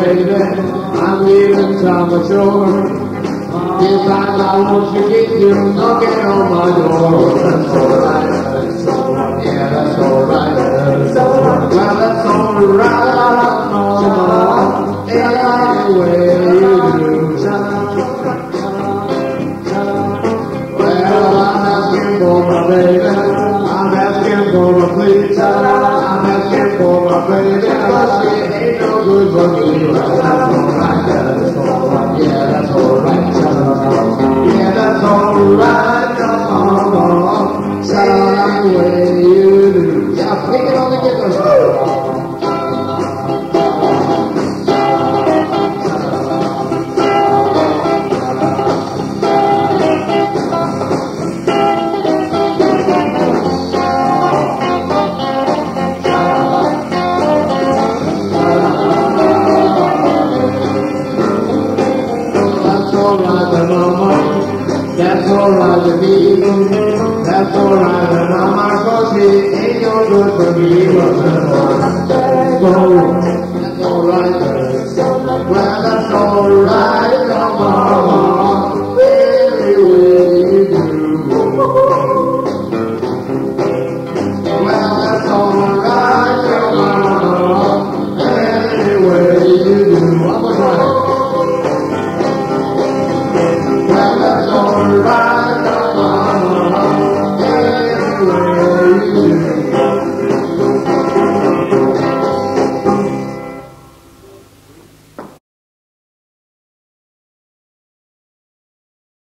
baby. I'm leaving time ashore. This time I want you get you knocking on my door. Alright, alright, yeah, alright. Well, that's alright, I like the way you do. Well, I'm asking for my baby. I'm asking for a please. I'm asking for my baby. Luz, Satanama, that's all I believe. That's all I Satanama, cause it ain't no good for me, Satanama. That's all right, well, that's all right, come on. Very you do. Well, that's all.